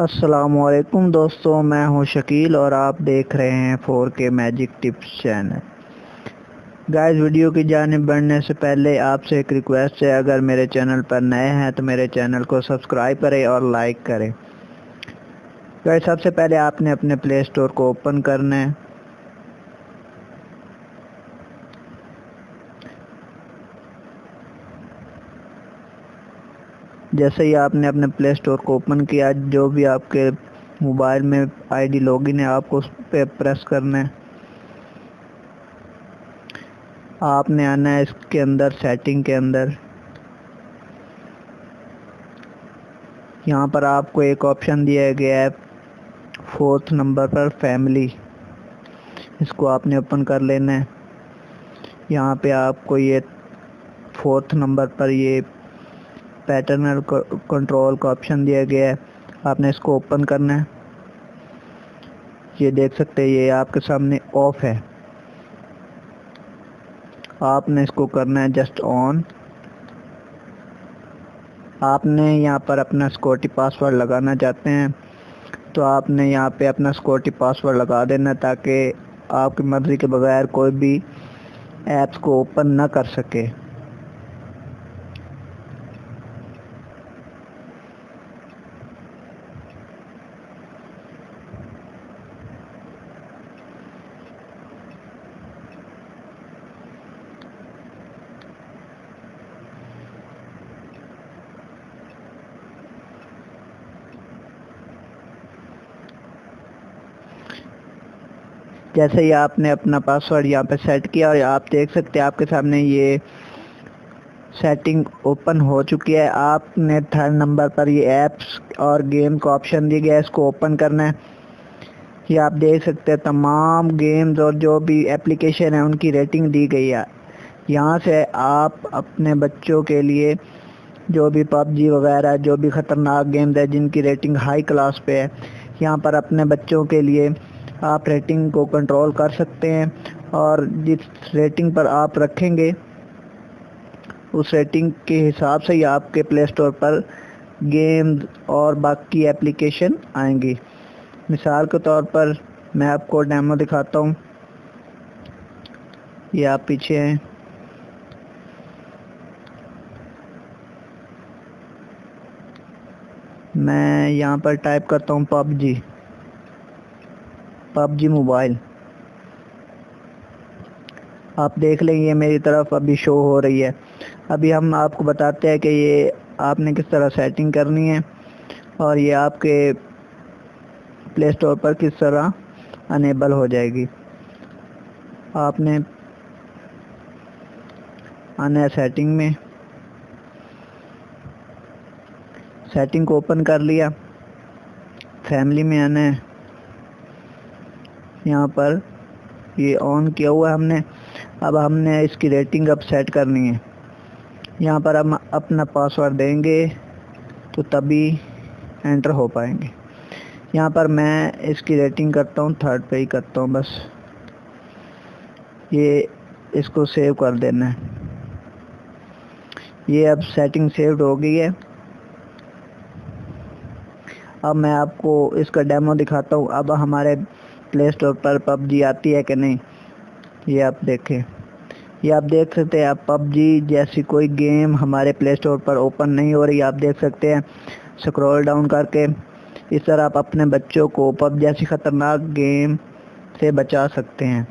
असलकुम दोस्तों, मैं हूँ शकील और आप देख रहे हैं फोर के magic tips channel. Guys, video की जानब बढ़ने से पहले आपसे एक रिक्वेस्ट है, अगर मेरे चैनल पर नए हैं तो मेरे चैनल को सब्सक्राइब करें और लाइक करें। गाइस, सबसे पहले आपने अपने प्ले स्टोर को ओपन करना है। जैसे ही आपने अपने प्ले स्टोर को ओपन किया, जो भी आपके मोबाइल में आईडी लॉगिन है आपको उस पर प्रेस करना। है आपने आना है इसके अंदर सेटिंग के अंदर। यहाँ पर आपको एक ऑप्शन दिया गया है फोर्थ नंबर पर फैमिली इसको आपने ओपन कर लेना है। यहाँ पे आपको ये फोर्थ नंबर पर ये पैटर्नल कंट्रोल का ऑप्शन दिया गया है। आपने इसको ओपन करना है। ये देख सकते हैं, ये आपके सामने ऑफ़ है। आपने इसको करना है जस्ट ऑन आपने यहाँ पर अपना सिक्योरिटी पासवर्ड लगाना चाहते हैं तो आपने यहाँ पे अपना सिक्योरिटी पासवर्ड लगा देना ताकि आपकी मर्ज़ी के बगैर कोई भी ऐप्स को ओपन ना कर सके। जैसे ही आपने अपना पासवर्ड यहाँ पे सेट किया और आप देख सकते हैं आपके सामने ये सेटिंग ओपन हो चुकी है। आपने थर्ड नंबर पर ये ऐप्स और गेम का ऑप्शन दिया गया है, इसको ओपन करना है। ये आप देख सकते हैं तमाम गेम्स और जो भी एप्लीकेशन है, उनकी रेटिंग दी गई है। यहाँ से आप अपने बच्चों के लिए जो भी पबजी वगैरह, जो भी ख़तरनाक गेम्स है, जिनकी रेटिंग हाई क्लास पे है, यहाँ पर अपने बच्चों के लिए आप रेटिंग को कंट्रोल कर सकते हैं और जिस रेटिंग पर आप रखेंगे, उस रेटिंग के हिसाब से ही आपके प्ले स्टोर पर गेम और बाकी एप्लीकेशन आएँगी। मिसाल के तौर पर मैं आपको डेमो दिखाता हूँ। ये आप पीछे हैं। मैं यहाँ पर टाइप करता हूँ पबजी। PUBG mobile. आप देख लेंगे ये मेरी तरफ़ अभी शो हो रही है। अभी हम आपको बताते हैं कि ये आपने किस तरह सेटिंग करनी है और ये आपके प्ले स्टोर पर किस तरह अनेबल हो जाएगी। आपने आना है सेटिंग में। सेटिंग को ओपन कर लिया। फैमिली में आना है। यहाँ पर। ये ऑन किया हुआ है हमने। अब हमने इसकी रेटिंग अब सेट करनी है। यहाँ पर हम अपना पासवर्ड देंगे तो तभी एंटर हो पाएँगे। यहाँ पर मैं इसकी रेटिंग करता हूँ थर्ड पे ही करता हूँ बस। ये इसको सेव कर देना है। ये अब सेटिंग सेव्ड हो गई है। अब मैं आपको इसका डेमो दिखाता हूँ। अब हमारे प्ले स्टोर पर पबजी आती है कि नहीं? ये आप देखें। ये आप देख सकते हैं, आप पबजी जैसी कोई गेम हमारे प्ले स्टोर पर ओपन नहीं हो रही। आप देख सकते हैं स्क्रॉल डाउन करके इस तरह आप अपने बच्चों को पब जैसी ख़तरनाक गेम से बचा सकते हैं।